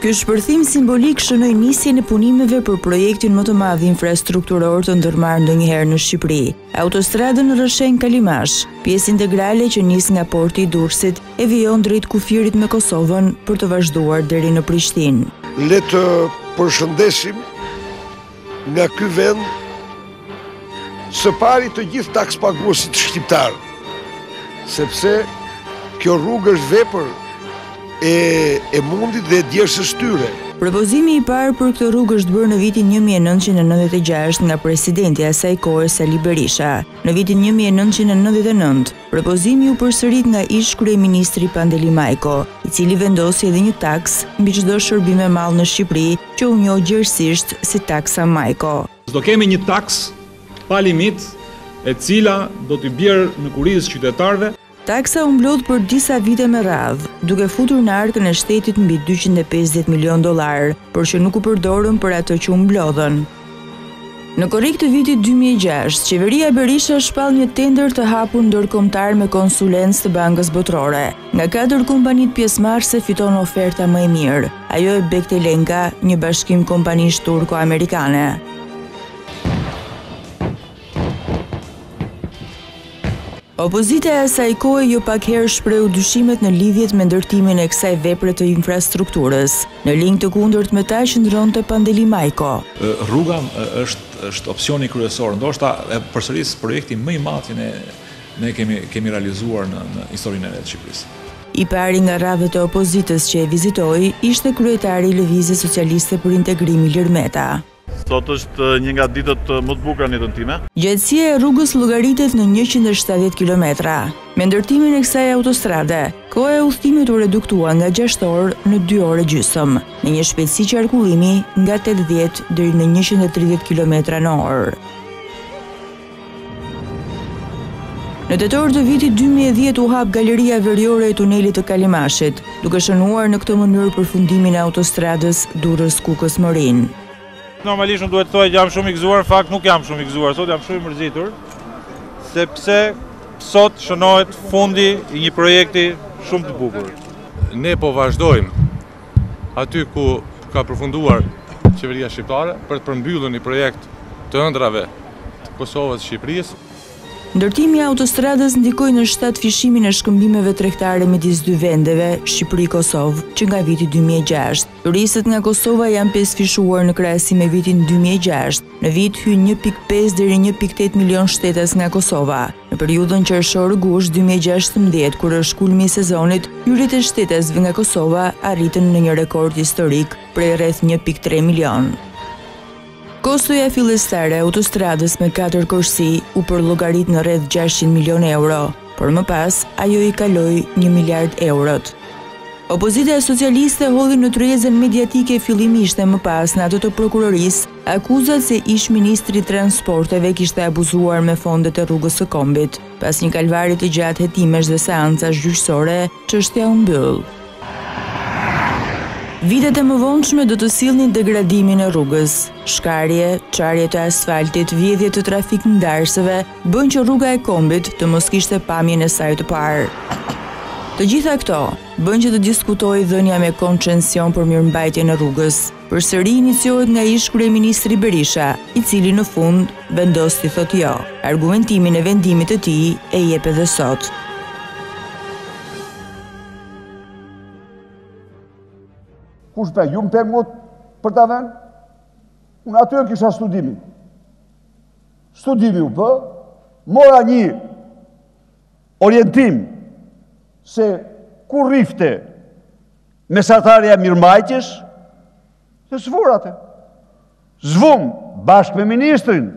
Ky shpërthim simbolik shënoi nisjen e punimeve për projektin më të madh infrastrukturor të ndërmarrë ndonjëherë në Shqipëri, autostradën Rrëshen-Kalimash, pjesë integrale që nis nga porti i Durrësit e vijon drejt kufirit me Kosovën për të vazhduar deri në Prishtinë. Le të përshëndesim Nga ky vend, së pari të gjithë takspaguesit shqiptarë, sepse kjo rrugë është vepër e mundit dhe e djersës tyre. Propozimi i parë për këtë rrugë është bërë në vitin një mijë e nëntëqind e nëntëdhjetë e gjashtë nga presidenti i asaj kohe Sali Berisha. Në vitin një mijë e nëntëqind e nëntëdhjetë e nëntë, Propozimi u përsërit nga ish-kryeministri Pandeli Majko, i cili vendosi edhe një taksë mbi çdo shërbim e mall në Shqipëri, që u njoh gjerësisht si taksa Majko. Do kemi një taksë pa limit, e cila do t'i bjerë në kurriz qytetarëve. Taksa u mblodh për disa vite me radhë, duke futur në arkën e shtetit mbi dyqind e pesëdhjetë milionë dollarë, por që nuk u përdorën për atë që u mblodhën. Në korrik të vitit dy mijë e gjashtë, qeveria Berisha shpall një tender të hapur ndërkombëtar me konsulencë të Bankës Botërore. Nga katër kompanitë pjesëmarrëse fiton oferta më e mirë, ajo e Bechtel-Enka, një bashkim kompanish turko-amerikane. Opozita e asaj kohe jo pak herë shprehu dyshimet në lidhje me ndërtimin e kësaj vepre të infrastrukturës. Në linjë të kundërt me ta qëndronte Pandeli Majko. Rruga është opsioni kryesor, ndoshta e përsëris projekti më i madh që ne ne kemi kemi realizuar në në historinë e vetë Shqipërisë. I pari nga radhët e opozitës që e vizitoi ishte kryetari i Lëvizjes Socialiste për Integrim Ilir Meta. Sot është një nga ditët më të bukura në jetën time. Gjatësia e rrugës llogaritet në njëqind e shtatëdhjetë kilometra. Me ndërtimin e kësaj autostrade, koha e udhëtimit u reduktua nga gjashtë orë në dy orë e gjysmë, në një shpejtësi qarkullimi nga tetëdhjetë deri në njëqind e tridhjetë kilometra në orë. Në tetor të vitit dy mijë e dhjetë u hap galeria veriore e tunelit të Kalimashit, duke shënuar në këtë mënyrë përfundimin e autostradës Durrës-Kukës-Morinë. Normalisht unë duhet të thoj që jam shumë i gëzuar, në fakt nuk jam shumë i gëzuar, sot jam shumë i mërzitur, sepse sot shënohet fundi i një projekti shumë të bukur. Ne po vazhdojmë aty ku ka përfunduar qeveria shqiptare për të përmbyllë një projekt të ëndrrave të Kosovës e Shqipërisë. Ndërtimi i autostradës ndikoi në shtatëfishimin e shkëmbimeve tregtare midis dy vendeve, Shqipëri-Kosovë, që nga viti dy mijë e gjashtë. Turistët nga Kosova janë pesëfishuar në krahasim me vitin dy mijë e gjashtë. Në vit hyjnë një pikë pesë deri një pikë tetë milionë shtetas nga Kosova. Në periudhën qershor-gusht dy mijë e gjashtëmbëdhjetë, kur është kulmi i sezonit, hyrjet e shtetasve nga Kosova arritën në një rekord historik, prej rreth një pikë tre milionë. Kostoja fillestare e autostradës me katër korsi u përllogarit në rreth gjashtëqind milionë euro, por më pas ajo i kaloi një miliard eurot. Opozita socialiste hodhi në tryezën mediatike fillimisht e më pas në atë të prokurorisë Akuzat se ish-ministri i Transporteve kishte abuzuar me fondet e Rrugës së Kombit. Pas një kalvari të gjatë hetimesh dhe seancash gjyqësore, çështja u mbyll. Vitet e mëvonshme do të sillnin degradimin e rrugës. Shkarje, çarje të asfaltit, vjedhje të trafikndarësve, bënë që Rruga e Kombit të mos kishte pamjen e saj të parë. Të gjitha këto, bënë që të diskutohej dhënia me koncension për mirëmbajtjen e rrugës. përsëri iniciohet nga ish-kryeministri Berisha, i cili në fund vendos t'i thotë jo. Argumentimin e vendimit të tij e jep edhe sot. Kush pe, ju më pengot për ta vënë? Unë aty e kisha studimin. Studimi u bë, mora një orientim se ku rrihte mesatarja e mirëmbajtjes së Sfurate. Zvum bashkë me ministrin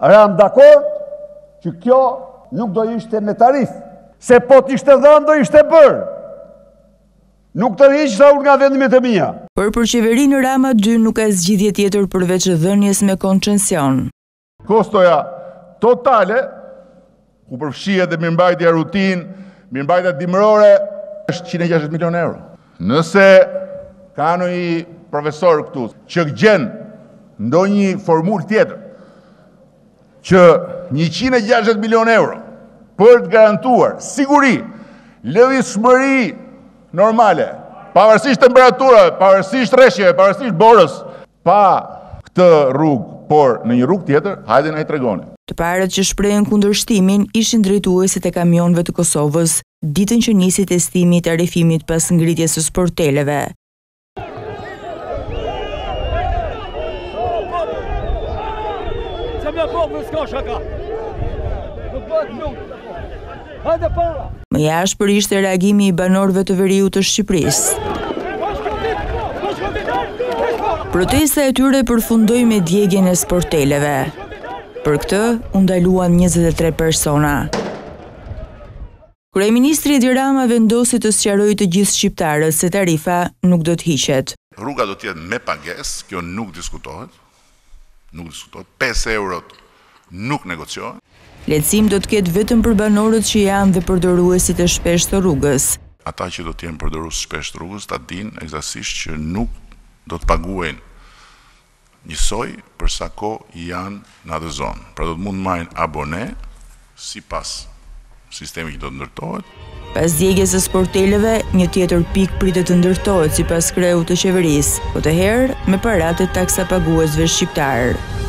ramë dakord që kjo nuk do ishte me tarifë, se po të ishte dhënë do ishte bërë. Nuk tërhiqesha unë nga vendimet e mia. Por për qeverinë Rama dy nuk ka zgjidhje tjetër përveç dhënies me koncension. Kostoja totale, ku përfshihet dhe mirëmbajtja rutinë, mirëmbajtja dimërore, është 160 milion euro. Nëse ka ndonjë profesor këtu, që gjen ndonjë formulë tjetër, që 160 milion euro, për të garantuar siguri, lëvizshmëri normale, pavarësisht temperaturave, pavarësisht reshjeve, pavarësisht borës, Pa këtë rrugë, por në një rrugë tjetër, hajde na i tregoni. Të parët që shprehën kundërshtimin ishin drejtuesit e kamionëve të Kosovës, ditën që nisi testimi i tarifimit pas ngritjes së sporteleve. Çfarë bëhet nuk? Më i ashpër ishte reagimi i banorëve të veriut të Shqipërisë. Protesta e tyre përfundoi me djegjen e sporteleve. Për këtë, u ndaluan 23 persona. Kryeministri Edi Rama vendosi të sqarojë të gjithë shqiptarët se tarifa nuk do të hiqet. Rruga do të jetë me pagesë, kjo nuk diskutohet. Nuk diskutohet. Pesë eurot nuk negociohen. Lehtësim do të ketë vetëm për banorët që janë dhe përdoruesit e shpeshtë të rrugës. Ata që do të jenë përdorues të shpeshtë të rrugës ta dinë ekzaktësisht që nuk do të paguajnë njësoj për sa kohë janë në atë zonë. Pra do të mund të marrin abone sipas sistemit që do të ndërtohet. Pas djegies së sporteleve, një tjetër pikë pritet të ndërtohet sipas kreut të qeverisë, këtë herë me paratë e taksapaguesve shqiptarë.